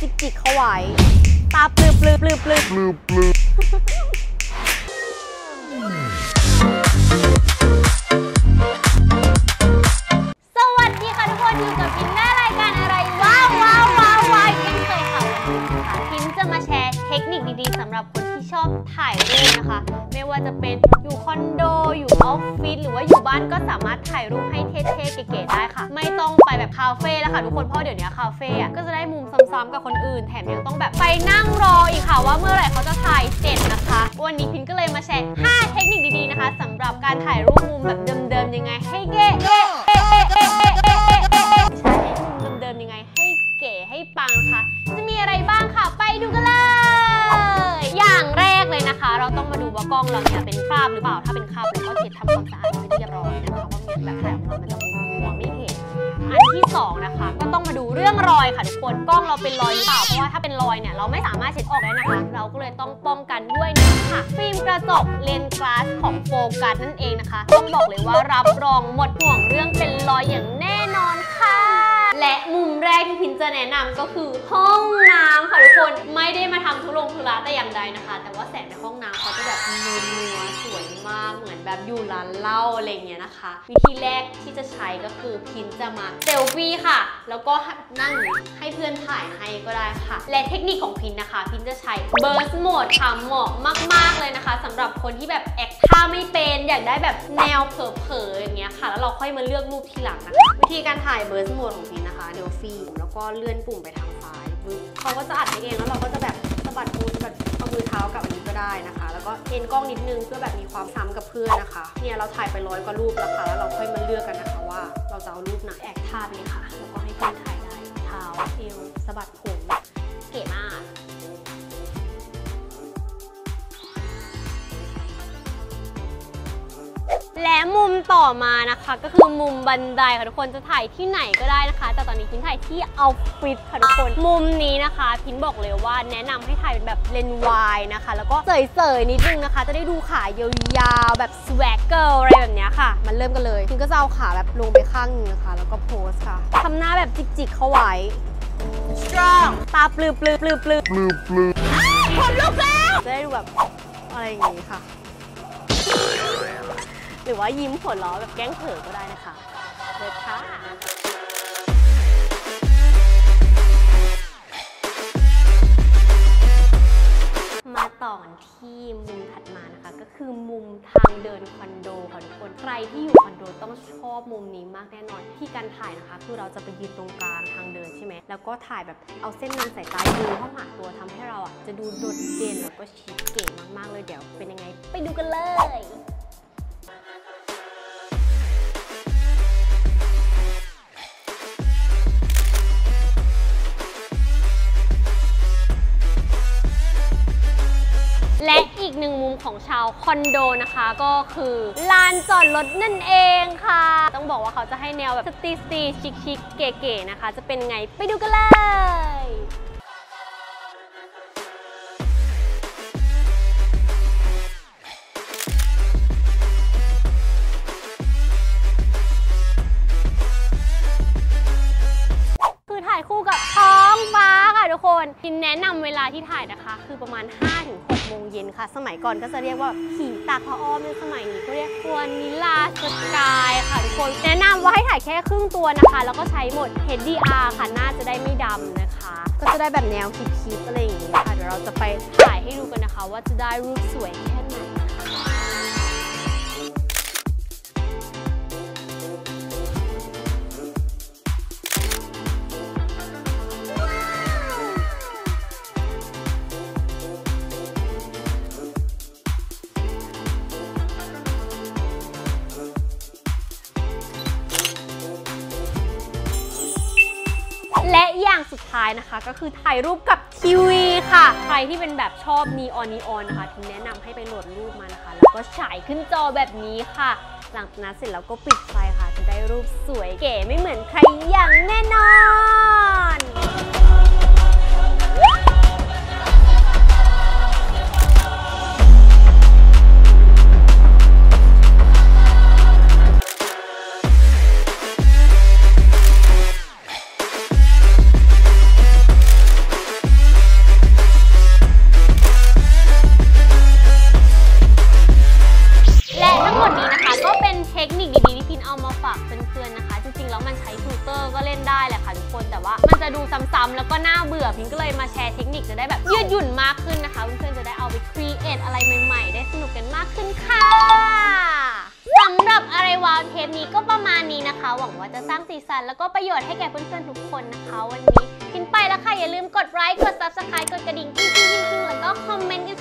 จิกจิกเขาไว้ ตาปลือปลือปลือปลือปลือ คนิคดีๆสำหรับคนที่ชอบถ่ายรูปนะคะ ไม่ว่าจะเป็นอยู่คอนโด อยู่ออฟฟิศหรือว่าอยู่บ้านก็สามารถถ่ายรูปให้เท่ๆเก๋ๆได้ค่ะ ไม่ต้องไปแบบคาเฟ่แล้วค่ะทุกคนเพราะเดี๋ยวนี้คาเฟ่ก็จะได้มุมซ้ำๆกับคนอื่น แถมยังต้องแบบไปนั่งรออีกค่ะว่าเมื่อไหร่เขาจะถ่ายเสร็จนะคะ วันนี้พินก็เลยมาแชร์ 5 เทคนิคดีๆนะคะสำหรับการถ่ายรูปมุมแบบเดิมๆยังไง ให้เก๋เเดิมๆยังไง ให้เก๋ให้ปังค่ะ จะมีอะไรบ้างค่ะ ไปดูกัน เราต้องมาดูว่ากล้องเราเนี่ยเป็นคราบหรือเปล่า ถ้าเป็นคราบเราก็เช็ดทำความสะอาดให้เรียบร้อยนะคะว่ามีแบบถ่ายออกมามันจะมัวไม่เห็น อันที่สองนะคะก็ต้องมาดูเรื่องรอยค่ะทุกคนกล้องเราเป็นรอยหรือเปล่าเพราะว่าถ้าเป็นรอยเนี่ยเราไม่สามารถเช็ดออกได้นะคะ เราก็เลยต้องป้องกันด้วยนี่ค่ะฟิล์มกระจกเลนส์กลาสของโฟกัสนั่นเองนะคะ ต้องบอกเลยว่ารับรองหมดห่วงเรื่องเป็นรอยอย่างแน่นอนค่ะ และมุมแรก ที่พินจะแนะนำก็คือห้องน้ำค่ะทุกคนไม่ได้มาทำทุลงทุระแต่อย่างใดนะคะ แต่ว่าแสงในห้องน้ำเขาจะแบบนัวนัวๆสวย มากเหมือนแบบอยู่ร้านเหล้าอะไรเงี้ยนะคะ วิธีแรกที่จะใช้ก็คือพินจะมาเซลฟี่ค่ะ แล้วก็นั่งให้เพื่อนถ่ายให้ก็ได้ค่ะ และเทคนิคของพินนะคะ พินจะใช้ burst mode ค่ะเหมาะมาก ๆ เลยนะคะสำหรับคนที่แบบแอคท่าไม่เป็นอยากได้แบบแนวเผลอๆอย่างเงี้ยค่ะ แล้วเราค่อยมาเลือกรูปทีหลังนะคะวิธีการถ่าย burst mode ของพินนะคะเดี๋ยวฟิล์มแล้วก็เลื่อนปุ่มไปทางซ้ายเขาก็จะอัดให้เองแล้วเราก็จะแบบสะบัดมือสะบัดเอามือเท้ากับอันนี้ก็ได้นะคะ แล้วก็เอ็นกล้องนิดนึงเพื่อแบบมีความซ้ำกับเพื่อนนะคะ เนี่ยเราถ่ายไปร้อยกว่ารูปแล้วค่ะ แล้วเราค่อยมาเลือกกันนะคะว่า เราจะเอารูปไหนแอคท่าไปเลยค่ะ แล้วก็ให้เพื่อนถ่ายได้ เท้า เอวสะบัดผม มุมต่อมานะคะ ก็คือมุมบันไดค่ะทุกคนจะถ่ายที่ไหนก็ได้นะคะ แต่ตอนนี้พินถ่ายที่ออฟฟิศค่ะทุกคน มุมนี้นะคะ พินบอกเลยว่าแนะนำให้ถ่ายเป็นแบบเลนส์วายนะคะ แล้วก็เสยๆนิดนึงนะคะ จะได้ดูขายาวๆแบบสวกเกิลอะไรแบบเนี้ยค่ะ มันเริ่มกันเลยพินก็จะเอาขาแบบลงไปข้างหนึงนะคะ แล้วก็โพสค่ะทำหน้าแบบจิกๆเข้าไว้ strong ตาปลือปลือปลือปลือปลือปลือคนลุกแล้วจะได้ดูแบบอะไรอย่างงี้ค่ะ หรือว่ายิ้มหัวเราะแบบแกล้งเผลอก็ได้นะคะเลิศค่ะมาต่อนที่มุมถัดมานะคะ ก็คือมุมทางเดินคอนโดค่ะทุกคนใครที่อยู่คอนโดต้องชอบมุมนี้มากแน่นอนที่การถ่ายนะคะ คือเราจะไปยืนตรงกลางทางเดินใช่ไหมแล้วก็ถ่ายแบบเอาเส้นนำสายตาดูเข้าหาตัวทำให้เราอะจะดูโดดเด่นแล้วก็ชิคเก๋มากๆเลยเดี๋ยวเป็นยังไง ไปดูกันเลย ของชาวคอนโดนะคะ ก็คือลานจอดรถนั่นเองค่ะ ต้องบอกว่าเขาจะให้แนวแบบสตรีทสตรีชิคชิคๆเก๋ๆนะคะ จะเป็นไงไปดูกันเลยคือถ่ายคู่กับท้องฟ้าค่ะทุกคนพินแนะนำเวลาที่ถ่ายนะคะ คือประมาณ 5-6 โมงเย็นค่ะ สมัยก่อนก็จะเรียกว่าผีตากพระอ้อมในสมัยนี้ก็เรียกวานิลาสกายค่ะทุกคนแนะนำว่าให้ถ่ายแค่ครึ่งตัวนะคะ แล้วก็ใช้หมด HDR ค่ะหน้าจะได้ไม่ดำนะคะ ก็จะได้แบบแนวคลิปๆอะไรอย่างนี้ค่ะเดี๋ยวเราจะไปถ่ายให้ดูกันนะคะ ว่าจะได้รูปสวยแค่ไหน ท้ายนะคะ ก็คือถ่ายรูปกับทีวีค่ะ ใครที่เป็นแบบชอบนีออนนีออนนะคะทิมแนะนำให้ไปโหลดรูปมานะคะ แล้วก็ฉายขึ้นจอแบบนี้ค่ะ หลังจากนั้นเสร็จแล้วก็ปิดไฟค่ะ จะได้รูปสวยเก๋ไม่เหมือนใครอย่างแน่นอนามาฝากเพื่อนๆนะคะ จริงๆ แล้วมันใช้ฟิเตอร์ก็เล่นได้แหละค่ะทุกคนแต่ว่า มันจะดูซ้ำๆแล้วก็น่าเบื่อพินก็เลยมาแชร์เทคนิคจะได้แบบยืดหยุ่นมากขึ้นนะคะเพื่อนๆจะได้เอาไป create อะไรใหม่ๆ ได้สนุกกันมากขึ้นค่ะสำหรับอะไรว้าวเทปนี้ก็ประมาณนี้นะคะ หวังว่าจะสร้างสีสันแล้วก็ประโยชน์ให้แก่เพื่อนๆทุกคนนะคะ วันนี้พินไปแล้วค่ะ อย่าลืมกดไลค์กด subscribe กดกระดิ่งกิ้งกิ้งๆแล้วก็คอมเมนต์กัน